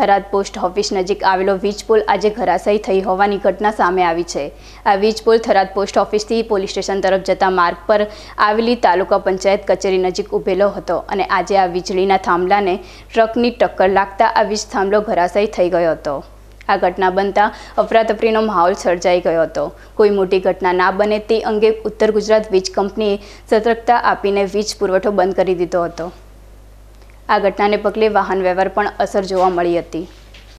Tharad post office નજીક આવેલો વીજ પુલ આજે ઘરાશાયી થઈ હોવાની ઘટના સામે આવી છે. આ વીજ પુલ થરાદ પોસ્ટ ઓફિસથી પોલીસ સ્ટેશન તરફ જતા માર્ગ પર આવેલી તાલુકા પંચાયત કચેરી નજીક ઊભેલો હતો અને આજે આ વીજળીના થાંભલાને ટ્રકની ટક્કર લાગતા આ વીજ થાંભલો ઘરાશાયી થઈ ગયો હતો. આ ઘટના બનતા અફરાતફરીનો માહોલ સર્જાઈ ગયો હતો. કોઈ મોટી ઘટના ના બને તે અંગે ઉત્તર ગુજરાત વીજ કંપનીએ સતર્કતા આપીને વીજ પુરવઠો બંધ કરી દીધો હતો. આ ઘટનાને પગલે વાહન વ્યવહાર પણ અસર જોવા મળી હતી.